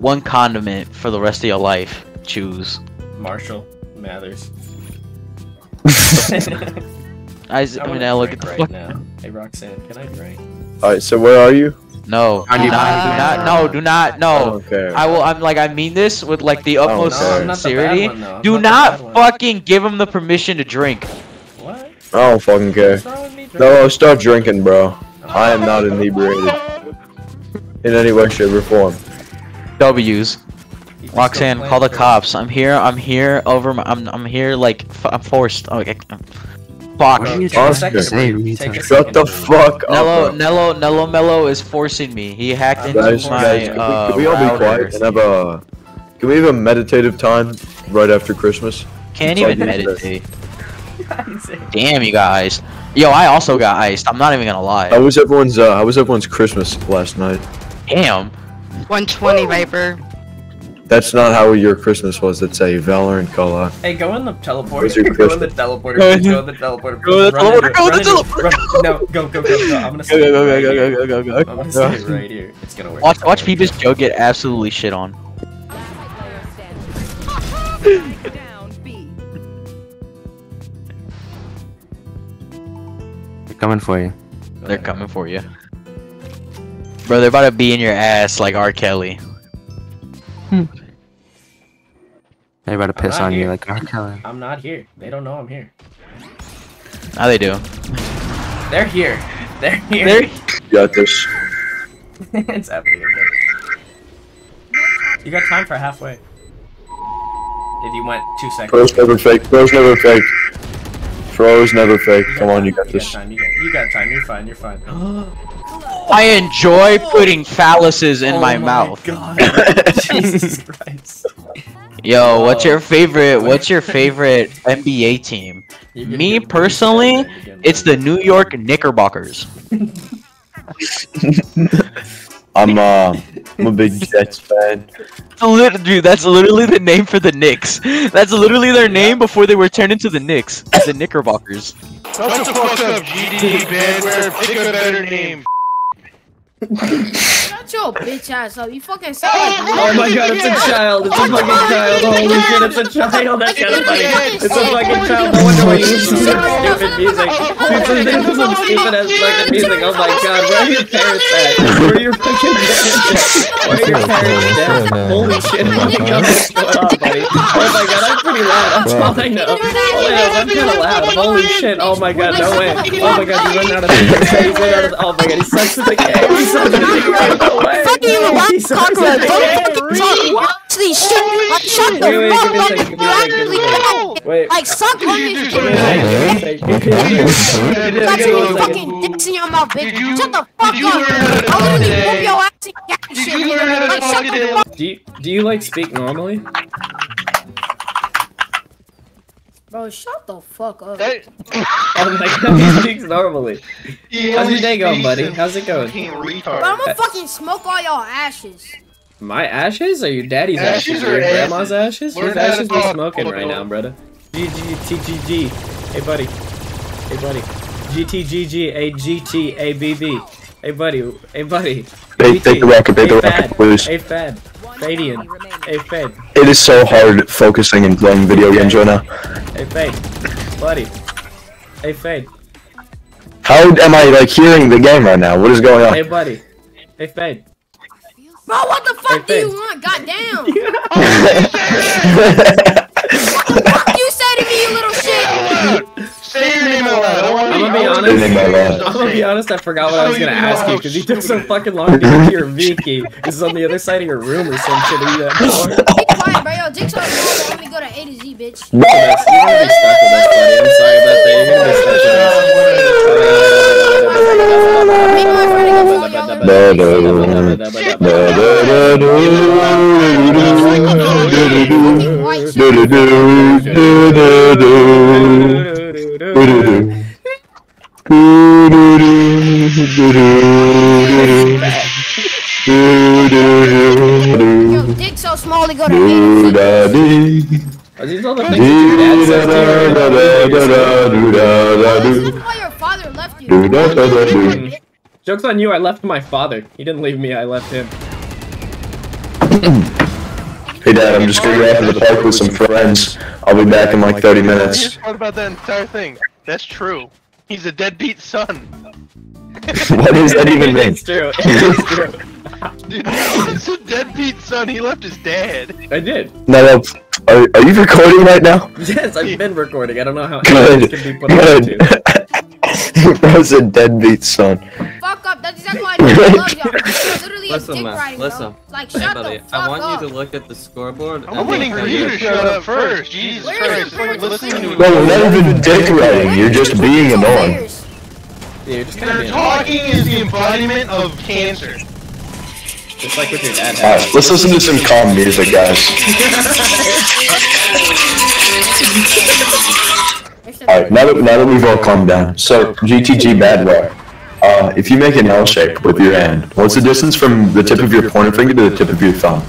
one condiment for the rest of your life, choose. Marshall Mathers. I, s- I mean, I look at the right fuck. now. Hey Roxanne, can I drink? Alright, so where are you? No, do How do not, do not, no, do not, I no. Oh, don't care. I will. I'm like, I mean this with like the oh, utmost no, I'm not the sincerity. one, Do not not bad one. fucking give him the permission to drink. What? I don't fucking care. What's wrong with me drinking? No, stop drinking, bro. I am not inebriated. In any way, shape, or form. W's. You just Roxanne, call the cops. I'm here. I'm here over. My, I'm. I'm here. Like f- I'm forced. Oh, okay. Fuck. What are you Take a trying to second say, to breathe. retard? Take a Shut the fuck up. Nello, bro. Nello, Nello Mello is forcing me. He hacked into Guys, my guys, can, uh, we, can we all be router. quiet and have a? Can we have a meditative time right after Christmas? Can't It's even like meditate. Damn, you guys. Yo, I also got iced. I'm not even gonna lie. How was everyone's? Uh, how was everyone's Christmas last night? Damn. 120 Viper. That's not how your Christmas was. It's a Valorant call out. Hey, go in the teleporter. Where's your Go in the crystal? teleporter. Go please in- Go in the teleporter. go in the please. Run teleporter, into it, go in run the into it, run- No, go, go, go, go. I'm gonna Go sit go go right go here. go go go I'm go. gonna sit right here. It's gonna work. Watch It's gonna watch work. Peepus Joe get absolutely shit on. Down B. They're coming for you. Go They're ahead. coming for you. Bro, they're about to be in your ass like R. Kelly. Hmm. They're about to piss not on you like R. Kelly. I'm not here. They don't know I'm here. Now they do. They're here. They're here. They're You got this. it's happening again. You got time for halfway. If you went two seconds. Pros never fake. Pros never fake. Pros never fake. Come on, you got You this. got time. You got, you got time. You're fine. You're fine. I enjoy putting phalluses in Oh my mouth. God. Jesus Christ. Yo, what's Oh. your favorite? What's your favorite NBA team? Me personally, really sad again, It's the New York Knickerbockers. I'm uh, I'm a big Jets fan. Dude, that's literally the name for the Knicks. That's literally their name before they were turned into the Knicks. The Knickerbockers. Shut the fuck up, GD, bandwear. Pick a better name. Shut your bitch ass up. You fucking sound like Oh my god, it's a child. It's a oh fucking oh child. Holy shit, it's a child. That's kind of funny. It's a fucking child. No wonder why you listen to such stupid music. People listen to some stupid ass fucking music. Oh my god, where are your parents at? Where are your fucking parents at? Where are your parents at? Holy shit, oh my god, what's going on, buddy? Oh my god, I'm pretty loud. That's all I know. All I know is I'm kind of loud. Holy shit, oh my god, no way. Oh my god, you run out of things. He's run out of. Oh my god, he sucks at the game. He sucks at the game. Fuck you, you black cockroach. Don't fucking talk. You actually shit. Like, shut the Wait, wait, fuck give me a up. second, give me You a second, actually give me a second. bad. Wait. Like, suck on this Give me a shit. second, give me a second. You got too many fucking dicks in your mouth, bitch. Shut the fuck up. learn how to I'll literally today? whoop your ass and yak and shit. you learn how to Like, shut the today? fuck Do you, do you like speak normally? Bro, shut the fuck up. That, Oh my god, he speaks normally. he How's your day going, buddy? How's it going? Bro, I'm gonna fucking smoke all y'all ashes. My ashes or your daddy's ashes? Ashes or your or grandma's ashes? Learn Whose ashes we talk, smoking right now, brother? GGTGG. Hey, buddy. Hey, buddy. GTGG AGT Hey, buddy. Hey, buddy. Hey, take the rocket, take the hey, rocket, please. Hey, Fad. Fadian. Hey, Fad. It is so hard focusing and playing video games right now. Hey, Fade. Buddy. Hey, Fade. How am I like hearing the game right now? What is going on? Hey, buddy. Hey, Fade. Bro, what the fuck do Hey, you want? Goddamn. what the Fuck you say to me, you little shit. Say your name out. I wanna I'm gonna be honest. Say your name out loud. I'm gonna be honest. I forgot what I was gonna ask you because you took so fucking long to get to your V key. This is on the other side of your room or some shit. Are you that far? Be quiet, bro. Yo, Jigsaw let me go to A to Z, bitch. You're gonna be stuck with us, buddy. I'm sorry about that. You're gonna be stuck Me and my friend are gonna follow y'all. Da, da, with da, us. da, Fucking white shit. do, do, do, do, do, do. Yo, dick so small to go to A Do, to Z. da, dee. Are these all the things that your dad why your father left you. Joke's on you, I left my father. He didn't leave me, I left him. Hey dad, I'm just gonna go out to the park with some friends. I'll be back in like 30 Here's minutes. the part about that entire thing. That's true. He's a deadbeat son. what does that even mean? It's true. It's true. Dude, it's a deadbeat son. He left his dad. I did. No, no. Uh, are, are you recording right now? Yes, I've been recording. I don't know how Good. it can be put on Good. YouTube. Bro's a deadbeat son. Fuck up. That's exactly why I don't love y'all. Literally Listen, a dick man, riding, listen. bro. Like, Hey, buddy, the fuck I want up. you to look at the scoreboard. I'm and waiting for you to shut up first. Jesus Where's Christ. listening to Bro, we're not even dick riding. You're just being annoying. Yeah, you're just kind Their of talking is the embodiment of cancer. just like with your dad. Alright, let's listen to some calm music, guys. Alright, now that, now that we've all calmed down. So, GTG Badware. Uh, if you make an L shape with your hand, what's the distance from the tip of your pointer finger to the tip of your thumb?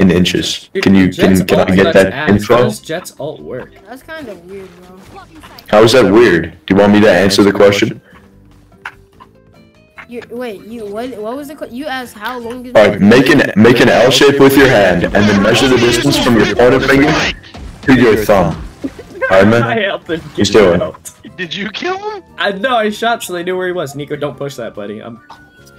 In inches. Can you, can, can I get that ass. info? How does Jett's alt work? That's kind of weird, bro. How is that weird? Do you want me to answer the question? You wait. You what? What was the? que- You asked how long is Alright, make an, make an L shape with your hand, and then measure the distance from your pointer finger to your thumb. Alright, I man? helped him. He's get doing. out. Did you kill him? I know. I shot so they knew where he was. Nico, don't push that, buddy. I'm.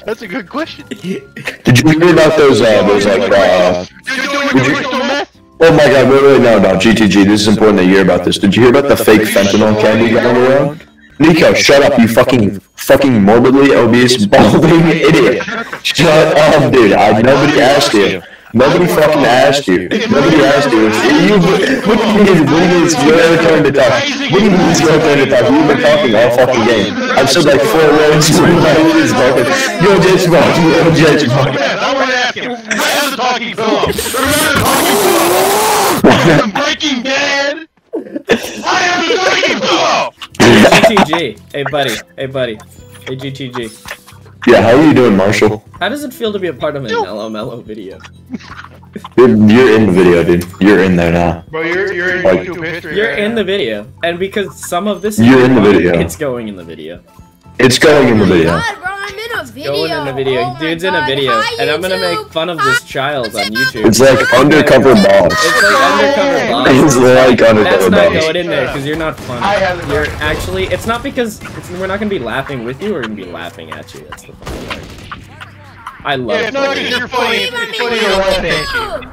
That's a good question. Did you hear about those, uh, those, like, uh, You're doing Would you- crystal? Oh my god, wait, wait, no, no, GTG, this is important to hear about this. Did you hear about the fake fentanyl candy going around? Nico, shut up, you fucking, fucking morbidly obese, balding idiot. Shut up, dude, I, nobody asked you. Nobody fucking asked you. Nobody asked you. You what do you mean, what do you mean it's your turn to talk? What do you mean it's your turn to talk? You've been talking all fucking game. I've said like four words, nobody's talking. Yo, Judge Mark, yo, Judge Mark. I want to ask him. Where is the talking pillow? Remember the talking pillow? From Breaking Bad? I am the talking pillow! GTG. hey, buddy. Hey, buddy. Hey, GTG. Yeah, how are you doing, Marshall? How does it feel to be a part of an Nello Mello video? You're, you're in the video, dude. You're in there now. Bro, you're, you're in Like- YouTube history. You're right in now. the video, and because some of this You're in the video. it's going in the video. It's going in the video. God, bro, I'm in a video. Going in the video. Oh Dude's in a video, Hi, and I'm gonna make fun of this child on YouTube. It's like undercover boss. It's like undercover boss. It's like That's not going in there because you're not funny. I have the You're actually. It's not because it's, we're not gonna be laughing with you. We're gonna be laughing at you. That's the funny part. I love. Yeah, it's not you're funny, it's it's funny to laugh at you.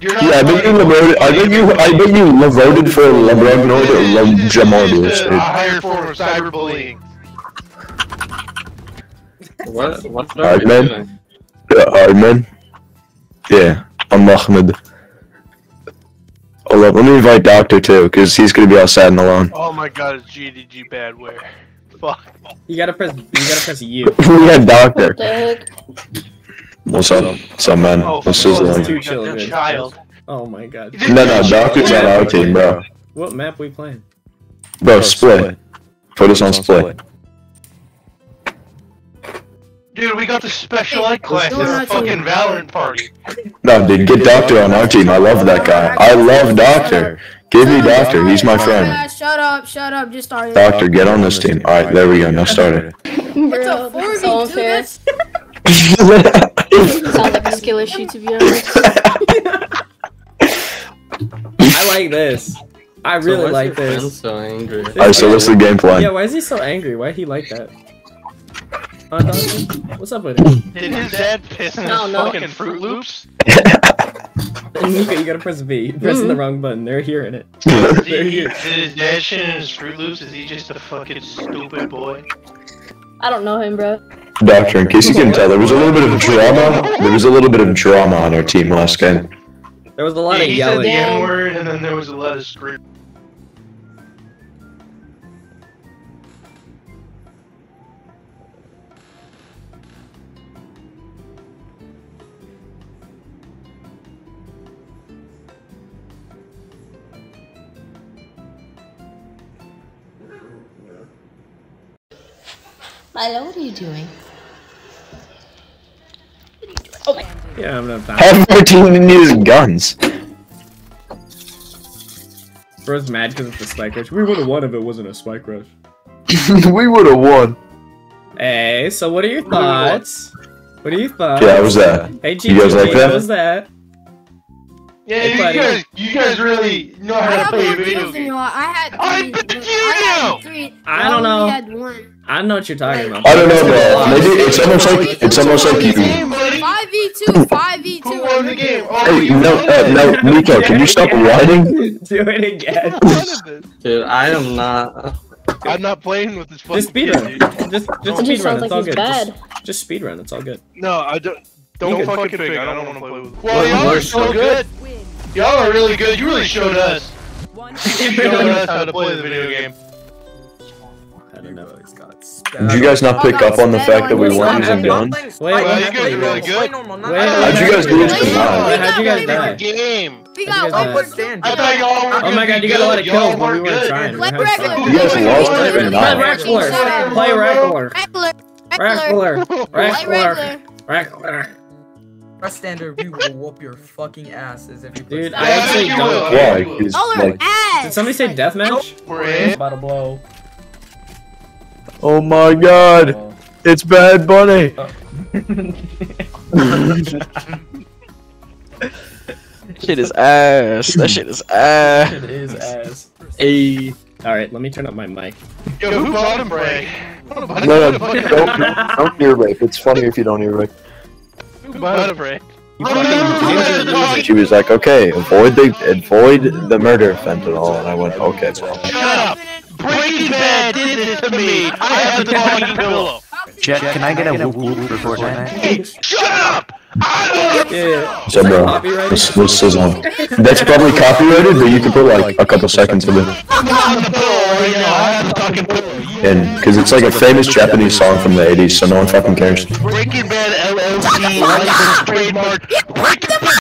You're not Yeah, I bet you funny. voted. I bet you. I bet you voted for LeBron or It's Jamordius, just a dude. higher form of cyberbullying. What? What Alright, Darby man. doing? Yeah, alright, man. Yeah, I'm Ahmed. Hold up, let me invite Doctor too, because he's gonna be all sad and alone. Oh my god, it's GDG badware. Fuck. You gotta press. You gotta press U. we had Doctor. What's up? What's up, man? Oh, This is oh, it's like. too The child. Oh my god. No, no, Doctor's on our team, bro. What map we playing? Bro, oh, split. Put us on split. Dude, we got the special ed class at out a to- fucking Valorant party. No, dude, get Doctor on our team. I love that guy. I love Doctor. Give me Doctor. He's my friend. Yeah, shut up, shut up. Just started. Doctor, get on this team. Alright, there we go. Now start it. It's a 4v2. That's Sounds like a skill issue to be honest. I like this. I really why's like your friend this. so angry? Alright, so what's the game plan? Yeah, why is he so angry? Why he like that? Uh, Doctor? What's up with him? Did his dad piss in No, his no. fucking Fruit Loops? Nico, you gotta press V. You're pressing the wrong button. They're hearing it. They're he, here. his dad shit in his Fruit Loops? Is he just a fucking stupid boy? I don't know him, bro. Doctor, in case you can tell, there was a little bit of drama. There was a little bit of drama on our team last game. There was a lot Yeah, of he said the yelling. N word and then there was a lot of screaming. Milo, what are you doing? What are you doing? Oh my. Yeah, I'm gonna have Half of team didn't use guns. Bro's mad because it's a spike rush. We would have won if it wasn't a spike rush. we would have won. Hey, so what are your thoughts? What are your thoughts? Yeah, how was that? Hey, You guys GG, like that? How was that? Yeah, Hey, you buddy. guys, you guys really know I how to have play more video kills than games. you all. I had I three. bet you I know. had three. I don't know. only had one. I don't know what you're talking about. I don't know, bro. Maybe it's almost like it's almost like you. Game. Five v two. Five v two. Who won the game? Oh, Hey, no, uh, no, Nico, can you stop whining? Do it again. Dude, I am not. I'm not playing with this fucking Just speed run. Just just It speed run. It's all good. Just, just speed run. It's all good. No, I don't. Don't Think fucking it- fake. I don't want to play with. Well, y'all are so good. Y'all are really good. You really showed us. You showed us how to play the video game. I don't know. Did you guys not oh, pick up on the fact that we weren't using guns? Wait, Well, you guys are really good. Wait, How'd you guys do this tonight? how'd you guys die? game. We got one. I thought y'all were Oh my god, you got a lot of kills, but we weren't trying. Play We had fun. regular. You guys lost Play it regular. or Play not? regular. Play regular. Regular. Regular. Play Regular. Regular. Regular. Press standard, we will whoop your fucking asses if you press Dude. I actually you don't will. care. Why? 'Cause, Y'all are like, ass. Did somebody say deathmatch? We're. About to blow. oh my god, oh. it's Bad Bunny. Oh. Shit is ass. That shit is ass. It is ass. Hey. Alright, let me turn up my mic. Yo, who bottom break? No, no, don't, don't ear rape. It's funny if you don't ear rape. Who break? You fucking ginger She was like, okay, avoid the avoid the murder fentanyl, and I went, okay. Shut up! Breaking Bad did this to me. I have the talking pillow. Jet, can I get a whoop whoop for Fortnite? Shut up! I don't Yeah. So, bro, Copyrighted? this, this is on. That's probably copyrighted, but you can put like a couple seconds of it, I'm on the pillow right now. I have the talking pillow. and because it's like a famous Japanese song from the '80s, so no one fucking cares. Breaking Bad LLC trademark. Breaking